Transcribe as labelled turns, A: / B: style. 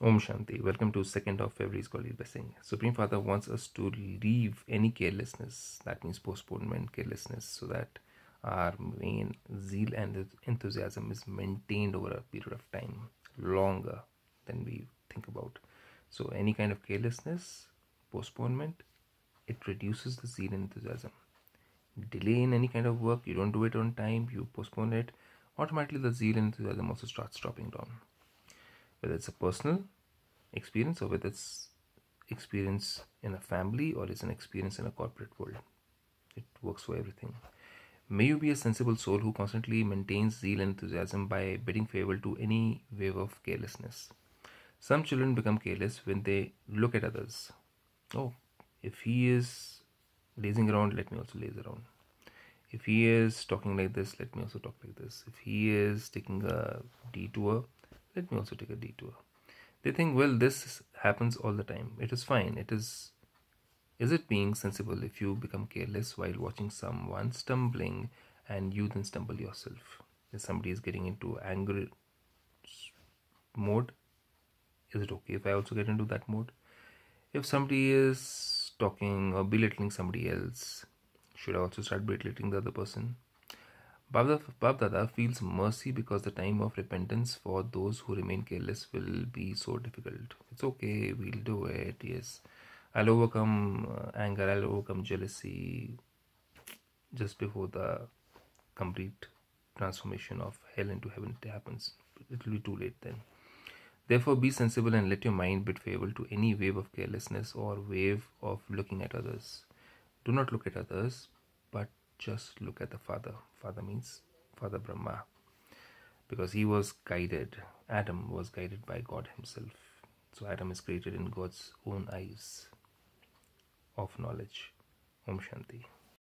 A: Om Shanti. Welcome to second of February's Golden Blessing. Supreme Father wants us to leave any carelessness, that means postponement, carelessness, so that our main zeal and enthusiasm is maintained over a period of time longer than we think about. So any kind of carelessness, postponement, it reduces the zeal and enthusiasm. Delay in any kind of work, you don't do it on time, you postpone it, automatically the zeal and enthusiasm also starts dropping down whether it's a personal experience or whether it's experience in a family or it's an experience in a corporate world. It works for everything. May you be a sensible soul who constantly maintains zeal and enthusiasm by bidding farewell to any wave of carelessness. Some children become careless when they look at others. Oh, if he is lazing around, let me also laze around. If he is talking like this, let me also talk like this. If he is taking a detour, let me hmm. also take a detour. They think well this happens all the time. It is fine. It is is it being sensible if you become careless while watching someone stumbling and you then stumble yourself? If somebody is getting into anger mode is it okay if i also get into that mode? If somebody is talking or belittling somebody else should i also start belittling the other person Baba feels mercy because the time of repentance for those who remain careless will be so difficult. It's okay, we'll do it, yes. I'll overcome uh, anger, I'll overcome jealousy just before the complete transformation of hell into heaven happens. It will be too late then. Therefore, be sensible and let your mind bid farewell to any wave of carelessness or wave of looking at others. Do not look at others, but just look at the father father means father brahma. Because he was guided adam was guided by god himself. So adam is created in god's own eyes of knowledge om shanti